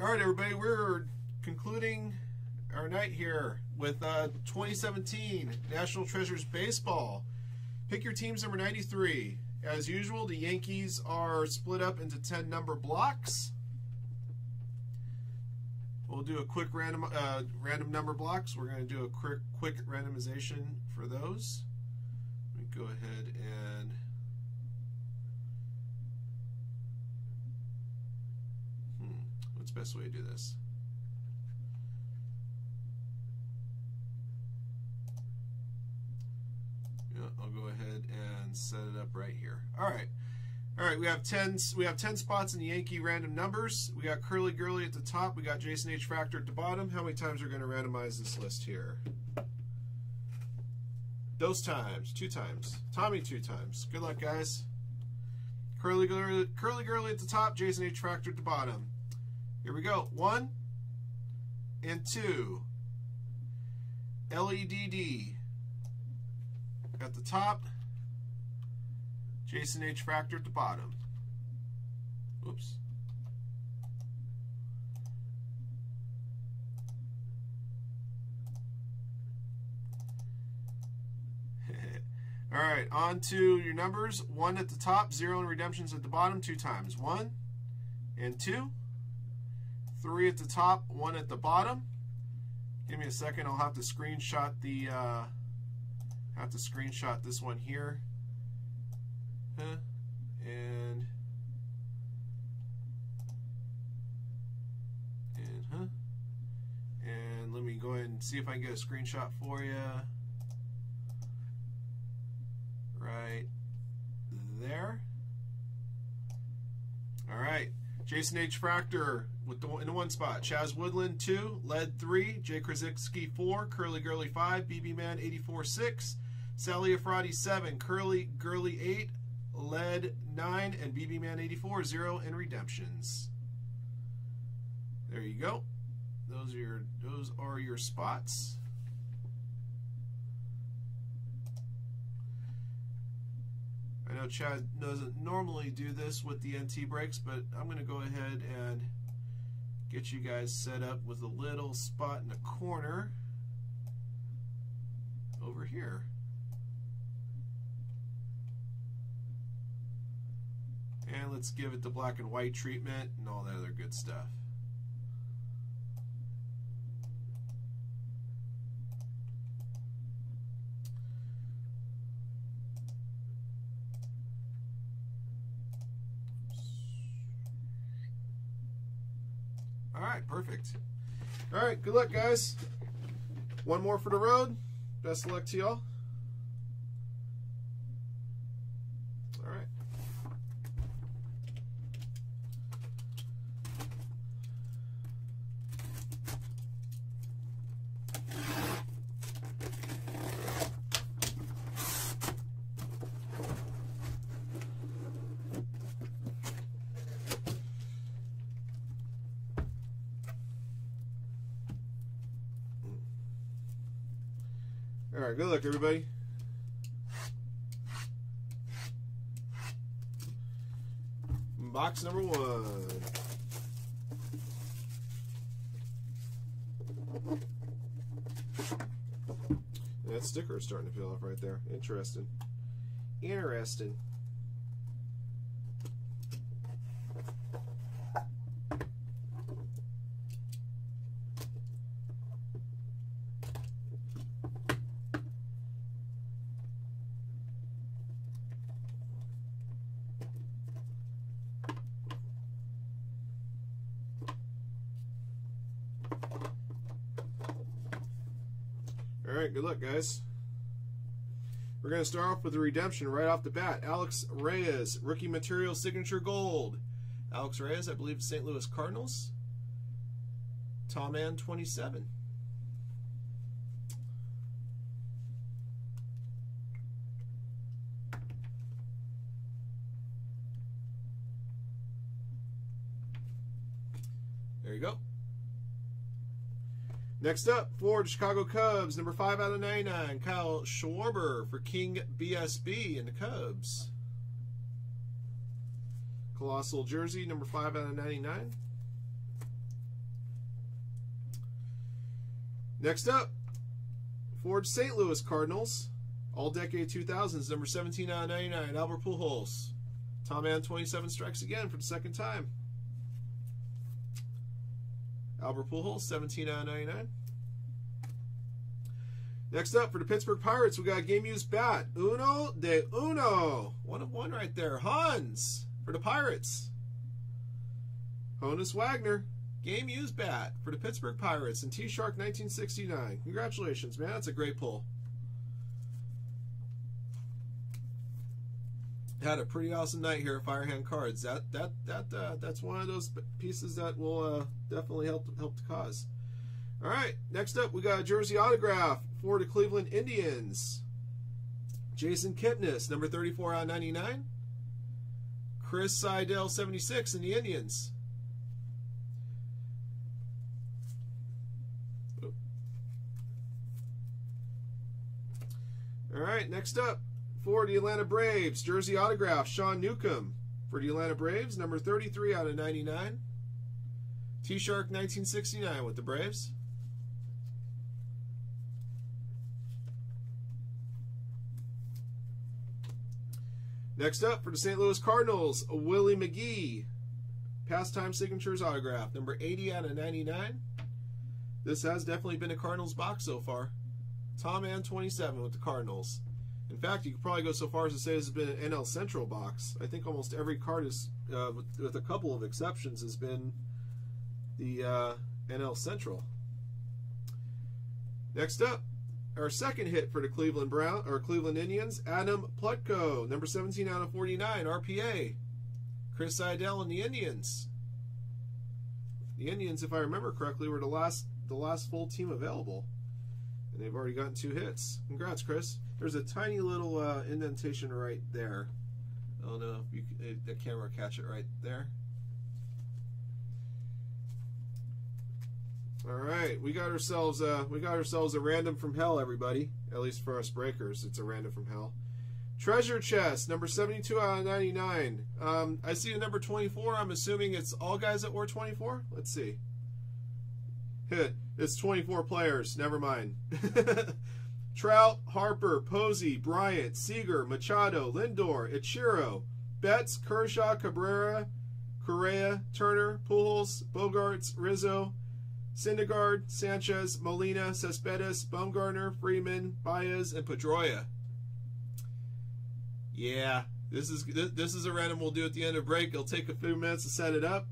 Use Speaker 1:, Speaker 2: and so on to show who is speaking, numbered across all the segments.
Speaker 1: All right, everybody, we're concluding our night here with uh, 2017 National Treasures Baseball. Pick your teams number 93. As usual, the Yankees are split up into 10 number blocks. We'll do a quick random uh, random number blocks. We're going to do a quick quick randomization for those. Let me go ahead and the best way to do this. Yeah, I'll go ahead and set it up right here. All right. All right, we have 10 we have 10 spots in Yankee random numbers. We got Curly Gurley at the top. We got Jason H. Factor at the bottom. How many times are we going to randomize this list here? Those times. Two times. Tommy two times. Good luck, guys. Curly Girly Curly Gurley at the top. Jason H. Factor at the bottom. Here we go. One and two. LEDD at the top. Jason H. Factor at the bottom. Oops. All right, on to your numbers. One at the top, zero in redemptions at the bottom, two times. One and two three at the top, one at the bottom. Give me a second, I'll have to screenshot the, uh, have to screenshot this one here. Huh? And, and huh? And let me go ahead and see if I can get a screenshot for you. Right there. All right. Jason H. Fractor with the, in one spot. Chaz Woodland, two. Lead, three. Jay Krasicki four. Curly Girly, five. BB Man, 84, six. Sally Afrati, seven. Curly Girly, eight. Lead, nine. And BB Man, 84, zero. in redemptions. There you go. Those are your, those are your spots. I know Chad doesn't normally do this with the NT breaks, but I'm going to go ahead and get you guys set up with a little spot in the corner over here. And let's give it the black and white treatment and all that other good stuff. All right, perfect. All right, good luck, guys. One more for the road. Best of luck to y'all. back, everybody. Box number one. That sticker is starting to peel off right there. Interesting. Interesting. to start off with a redemption right off the bat. Alex Reyes, rookie material signature gold. Alex Reyes, I believe, St. Louis Cardinals. Tom Ann, 27. Next up, for the Chicago Cubs, number 5 out of 99, Kyle Schwarber for King BSB and the Cubs. Colossal Jersey, number 5 out of 99. Next up, Ford St. Louis Cardinals, all decade 2000s, number 17 out of 99, Albert Pujols. Tom Ann, 27 strikes again for the second time. Albert Pujols, 17 out of 99. Next up for the Pittsburgh Pirates, we got game used bat. Uno de uno. One of one right there. Hans for the Pirates. Honus Wagner. Game used bat for the Pittsburgh Pirates and T Shark 1969. Congratulations, man. That's a great pull. had a pretty awesome night here at Firehand Cards. That that that uh, that's one of those pieces that will uh, definitely help help the cause. All right, next up we got a jersey autograph for the Cleveland Indians. Jason Kipnis, number 34 out of 99. Chris Seidel, 76 in the Indians. All right, next up, for the Atlanta Braves, jersey autograph, Sean Newcomb for the Atlanta Braves, number 33 out of 99. T-Shark 1969 with the Braves. Next up for the St. Louis Cardinals, Willie McGee. Pastime Signatures autograph, number 80 out of 99. This has definitely been a Cardinals box so far. Tom and 27 with the Cardinals. In fact, you could probably go so far as to say this has been an NL Central box. I think almost every card is, uh, with, with, a couple of exceptions, has been the uh, NL Central. Next up, our second hit for the Cleveland Brown or Cleveland Indians, Adam Plutko, number 17 out of 49, RPA. Chris Idell and the Indians. The Indians, if I remember correctly, were the last the last full team available, and they've already gotten two hits. Congrats, Chris. There's a tiny little uh, indentation right there. I don't know if you, if the camera catch it right there. All right, we got ourselves a, uh, we got ourselves a random from hell, everybody. At least for us breakers, it's a random from hell. Treasure chest number seventy-two out of ninety-nine. Um, I see a number twenty-four. I'm assuming it's all guys that were twenty-four. Let's see. Hit. It's twenty-four players. Never mind. Trout, Harper, Posey, Bryant, Seager, Machado, Lindor, Ichiro, Betts, Kershaw, Cabrera, Correa, Turner, Pujols, Bogaerts, Rizzo, Syndergaard, Sanchez, Molina, Cespedes, Bumgarner, Freeman, Baez, and Pedroia. Yeah, this is this is a random we'll do at the end of break. It'll take a few minutes to set it up.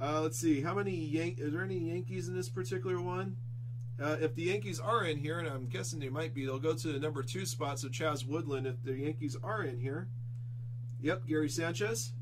Speaker 1: Uh, let's see, how many Yan- is there any Yankees in this particular one? Uh, if the Yankees are in here, and I'm guessing they might be, they'll go to the number two spot. So Chaz Woodland, if the Yankees are in here, yep, Gary Sanchez.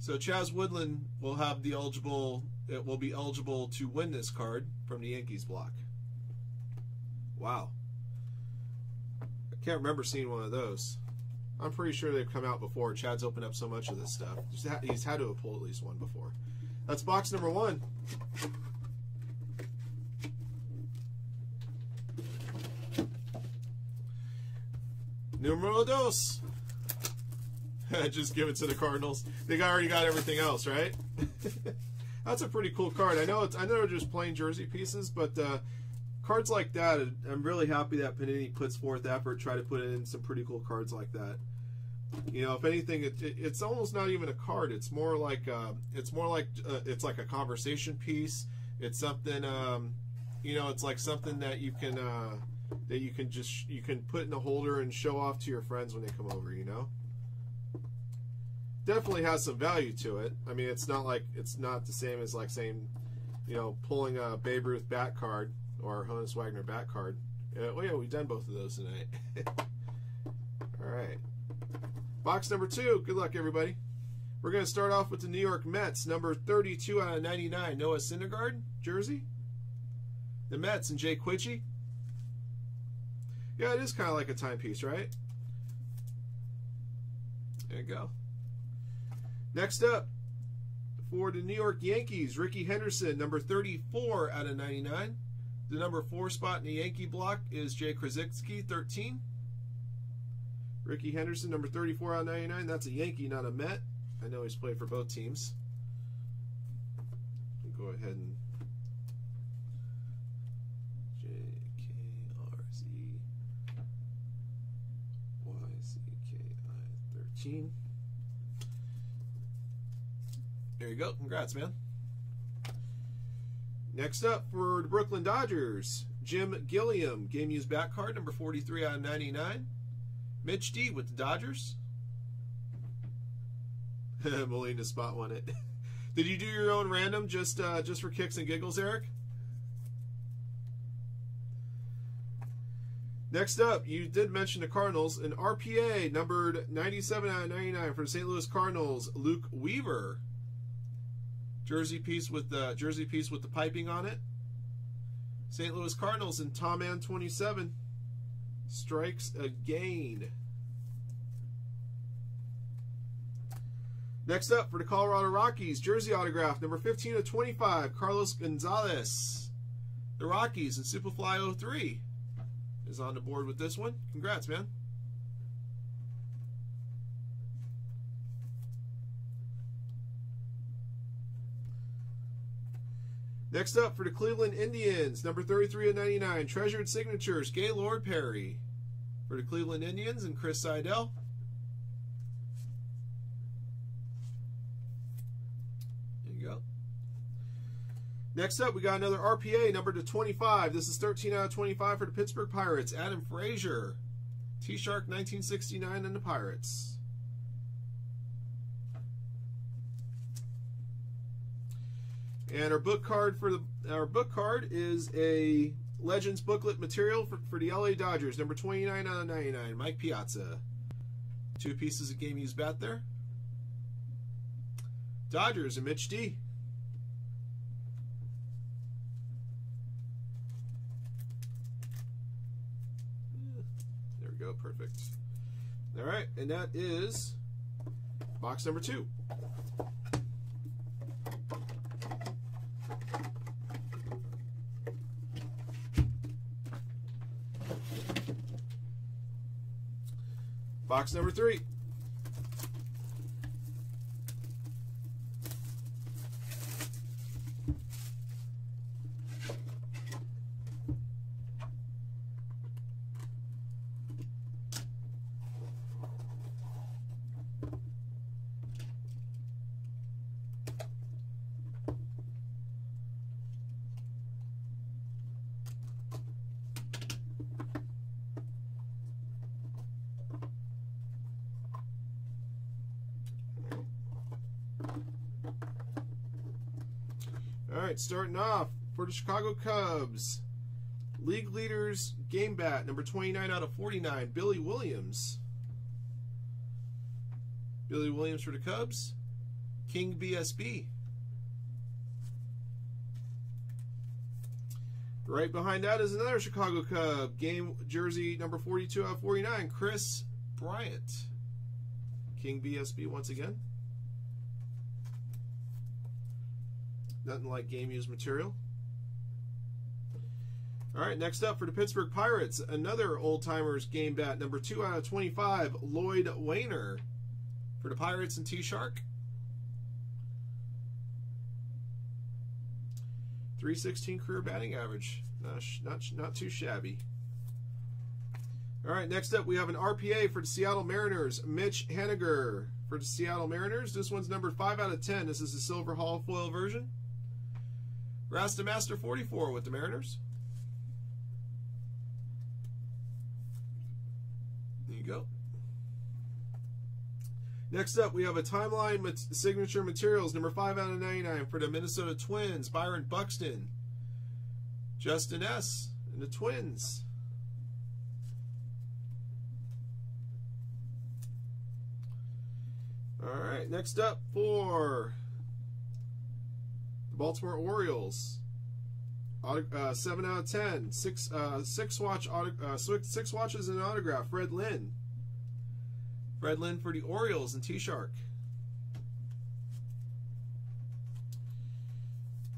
Speaker 1: So Chaz Woodland will have the eligible. It will be eligible to win this card from the Yankees block. Wow. I can't remember seeing one of those. I'm pretty sure they've come out before. Chad's opened up so much of this stuff. He's had, to have pulled at least one before. That's box number one. Numero dos. Just give it to the Cardinals. They already got everything else, right? That's a pretty cool card. I know it's, I know they're just plain jersey pieces, but uh, cards like that, I'm really happy that Panini puts forth effort, try to put in some pretty cool cards like that. You know, if anything, it, it, it's almost not even a card. It's more like uh, it's more like uh, it's like a conversation piece. It's something, um, you know, it's like something that you can uh, that you can just you can put in a holder and show off to your friends when they come over, you know? Definitely has some value to it. I mean, it's not like it's not the same as like saying, you know, pulling a Babe Ruth bat card or Honus Wagner bat card. Uh, oh yeah, we've done both of those tonight. All right. Box number two. Good luck, everybody. We're going to start off with the New York Mets, number 32 out of 99, Noah Syndergaard, jersey. The Mets and Jay Quitchy. Yeah, it is kind of like a timepiece, right? There you go. Next up, for the New York Yankees, Rickey Henderson, number 34 out of 99. The number four spot in the Yankee block is Jay Krasicki, 13. Rickey Henderson, number 34 out of 99. That's a Yankee, not a Met. I know he's played for both teams. Go ahead and 18. There you go. Congrats, man. Next up for the Brooklyn Dodgers, Jim Gilliam, game used back card, number 43 out of 99. Mitch D with the Dodgers. Molina spot won it. Did you do your own random just uh, just for kicks and giggles, Eric? Next up, you did mention the Cardinals, an RPA numbered 97 out of 99 for the St. Louis Cardinals, Luke Weaver. Jersey piece with the jersey piece with the piping on it. St. Louis Cardinals and Tom Ann 27 strikes again. Next up for the Colorado Rockies, jersey autograph number 15 of 25, Carlos Gonzalez. The Rockies and Superfly 03 is on the board with this one. Congrats, man. Next up for the Cleveland Indians, number 33 of 99, Treasured Signatures, Gaylord Perry for the Cleveland Indians and Chris Seidel. Next up, we got another RPA, number to 25. This is 13 out of 25 for the Pittsburgh Pirates. Adam Frazier, T-Shark 1969 and the Pirates. And our book card for the our book card is a Legends booklet material for, for the LA Dodgers, number 29 out of 99, Mike Piazza. Two pieces of game used bat there. Dodgers and Mitch D. we go, perfect. All right, and that is box number two. Box number three. right, starting off for the Chicago Cubs, league leaders game bat number 29 out of 49, Billy Williams. Billy Williams for the Cubs, King BSB. Right behind that is another Chicago Cub game jersey number 42 out of 49, Kris Bryant. King BSB once again. Nothing like game used material. All right, next up for the Pittsburgh Pirates, another old timers game bat, number two out of 25, Lloyd Waner for the Pirates and T Shark. 316 career batting average. Not, not, not too shabby. All right, next up we have an RPA for the Seattle Mariners, Mitch Haniger for the Seattle Mariners. This one's number 5 out of 10. This is the Silver Hall foil version. Rasta to Master 44 with the Mariners. There you go. Next up, we have a timeline mat signature materials, number 5 out of 99 for the Minnesota Twins, Byron Buxton, Justin S., and the Twins. All right, next up for the Baltimore Orioles, uh, 7 out of 10. Six, uh, six, watch uh, six watches and an autograph. Fred Lynn. Fred Lynn for the Orioles and T-Shark.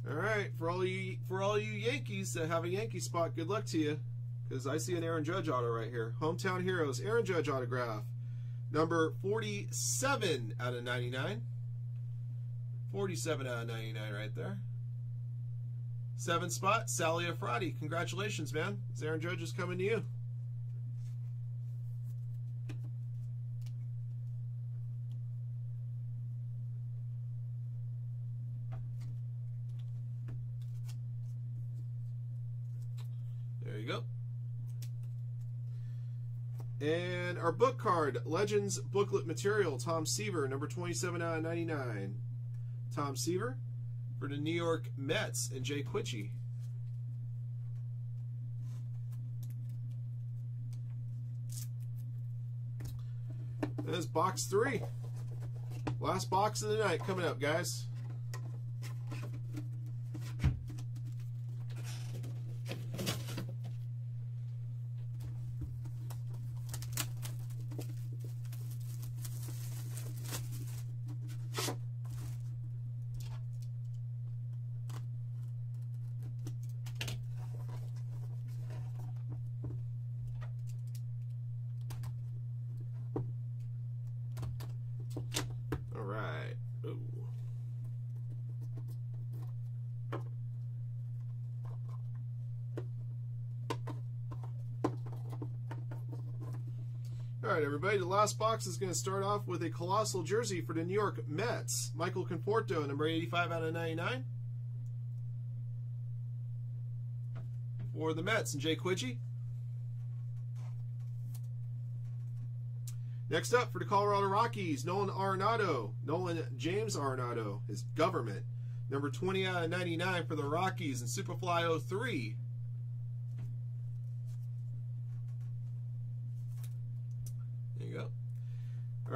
Speaker 1: All right, for all you for all you Yankees that have a Yankee spot, good luck to you, because I see an Aaron Judge auto right here. Hometown Heroes, Aaron Judge autograph, number 47 out of 99. 47 out of 99 right there. Seven spot, Sally Afrati. Congratulations, man. Zarin Judge is coming to you. There you go. And our book card, Legends Booklet Material, Tom Seaver, number 27 out of 99. Tom Seaver. For the New York Mets and Jay Quitchy. That is box three. Last box of the night coming up, guys. right, everybody, the last box is going to start off with a colossal jersey for the New York Mets. Michael Conforto, number 85 out of 99. For the Mets, and Jay Quidgey. Next up, for the Colorado Rockies, Nolan Arenado. Nolan James Arenado, his government. Number 20 out of 99 for the Rockies, and Superfly 03.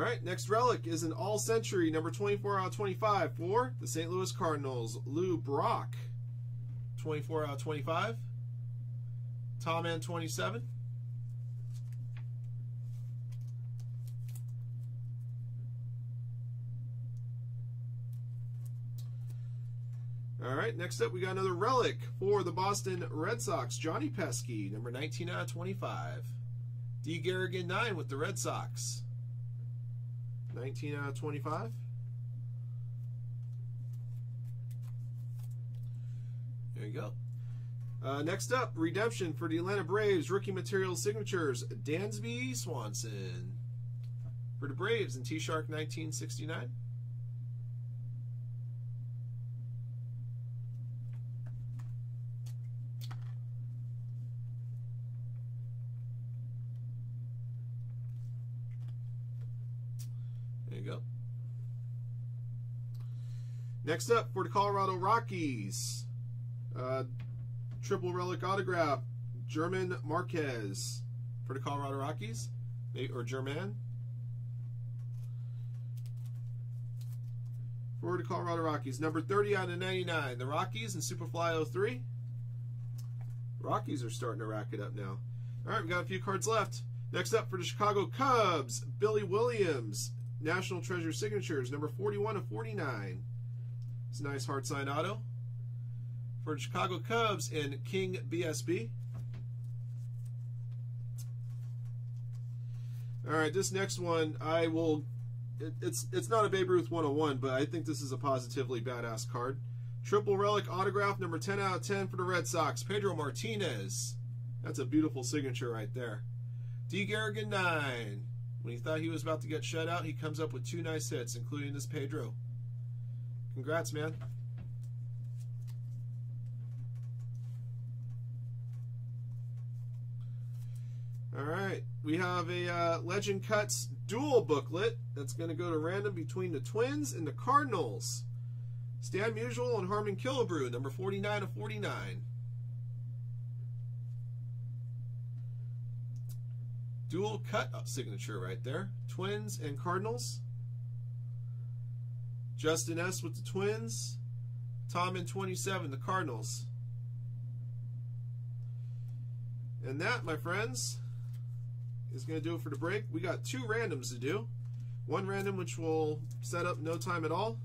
Speaker 1: right, next relic is an all century, number 24 out of 25 for the St. Louis Cardinals, Lou Brock, 24 out of 25. Tom N, 27. All right, next up we got another relic for the Boston Red Sox, Johnny Pesky, number 19 out of 25. D. Garrigan, 9 with the Red Sox. 19 out of 25. There you go. Uh, next up, redemption for the Atlanta Braves rookie material signatures Dansby Swanson for the Braves in T Shark 1969. Next up for the Colorado Rockies, uh, triple relic autograph, German Marquez for the Colorado Rockies, or German. For the Colorado Rockies, number 30 out of 99, the Rockies and Superfly 03. Rockies are starting to rack it up now. All right, we we've got a few cards left. Next up for the Chicago Cubs, Billy Williams, National Treasure Signatures, number 41 of 49. It's a nice hard sign auto. For the Chicago Cubs and King BSB. All right, this next one, I will. It, it's it's not a Babe Ruth 101, but I think this is a positively badass card. Triple relic autograph, number 10 out of 10 for the Red Sox. Pedro Martinez. That's a beautiful signature right there. D. Garrigan 9. When he thought he was about to get shut out, he comes up with two nice hits, including this Pedro. Congrats, man. All right, we have a uh, Legend Cuts dual booklet that's going to go to random between the Twins and the Cardinals. Stan Musial and Harmon Killebrew, number 49 of 49. Dual cut signature right there. Twins and Cardinals. Justin S. with the Twins. Tom in 27, the Cardinals. And that, my friends, is going to do it for the break. We got two randoms to do. One random which will set up no time at all.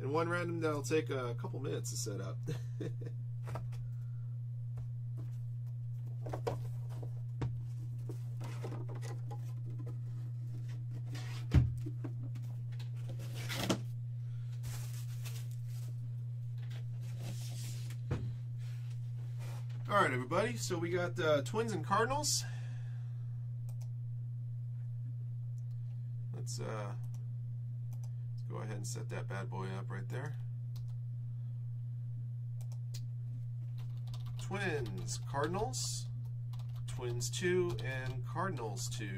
Speaker 1: And one random that'll take a couple minutes to set up. so we got uh, Twins and Cardinals. Let's, uh, let's go ahead and set that bad boy up right there. Twins, Cardinals, Twins 2, and Cardinals 2.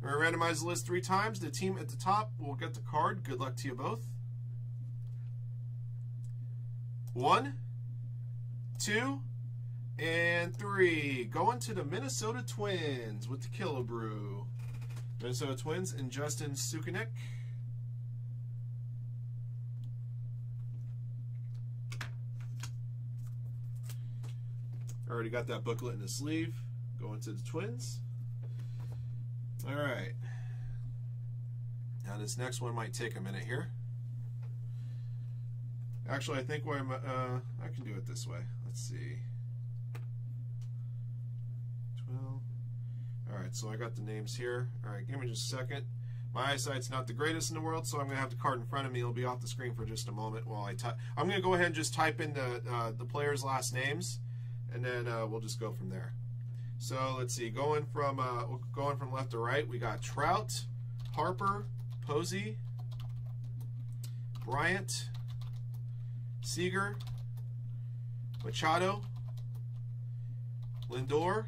Speaker 1: We're going to randomize the list three times. The team at the top will get the card. Good luck to you both. One, two, and three. Going to the Minnesota Twins with the Killebrew. Minnesota Twins and Justin Sukunik. Already got that booklet in the sleeve. Going to the Twins. All right. Now this next one might take a minute here. Actually, I think why I'm, uh, I can do it this way. Let's see. Alright, so I got the names here. Alright, give me just a second. My eyesight's not the greatest in the world, so I'm going to have the card in front of me. It'll be off the screen for just a moment while I type. I'm going to go ahead and just type in the, uh, the players' last names, and then uh, we'll just go from there. So let's see, going from uh, going from left to right, we got Trout, Harper, Posey, Bryant, Seager, Machado, Lindor,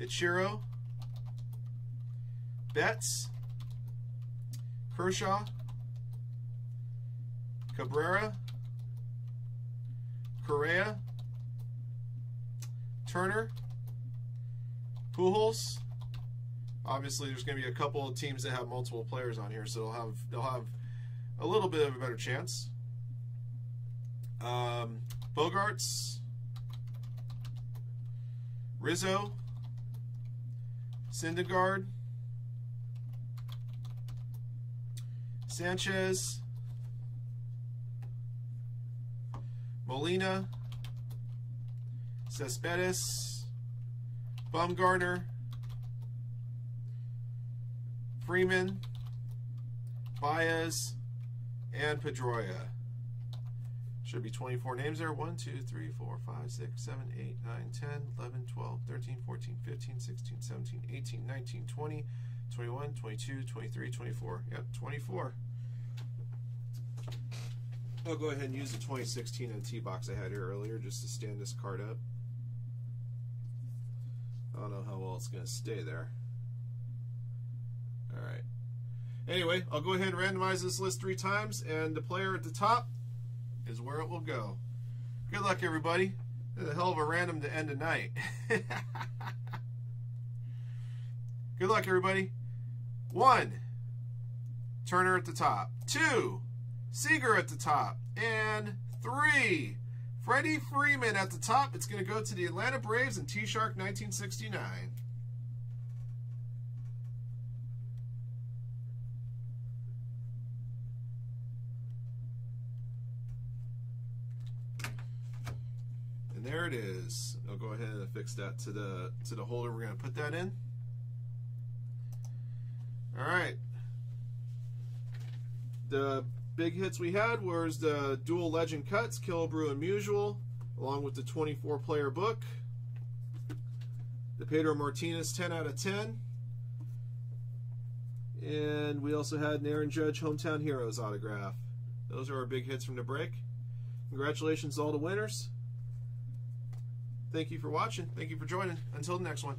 Speaker 1: Ichiro, Betts, Kershaw, Cabrera, Correa, Turner, Pujols. Obviously, there's going to be a couple of teams that have multiple players on here, so they'll have they'll have a little bit of a better chance. Um, Bogaerts, Rizzo, Syndergaard, Sanchez, Molina, Cespedes, Bumgarner, Freeman, Baez, and Pedroia. Should be 24 names there. 1, 2, 3, 4, 5, 6, 7, 8, 9, 10, 11, 12, 13, 14, 15, 16, 17, 18, 19, 20, 21, 22, 23, 24. Yep, 24. I'll go ahead and use the 2016 NT box I had here earlier just to stand this card up. I don't know how well it's going to stay there. Alright. Anyway, I'll go ahead and randomize this list three times, and the player at the top is where it will go. Good luck, everybody. a hell of a random to end night. Good luck, everybody. One, Turner at the top. Two, Seager at the top. And three, Freddie Freeman at the top. It's going to go to the Atlanta Braves and T-Shark 1969. There it is. I'll go ahead and affix that to the to the holder we're going to put that in. All right. The big hits we had was the dual legend cuts, Killebrew and Musial, along with the 24 player book. The Pedro Martinez 10 out of 10. And we also had an Aaron Judge Hometown Heroes autograph. Those are our big hits from the break. Congratulations to all the winners. Thank you for watching. Thank you for joining. Until the next one.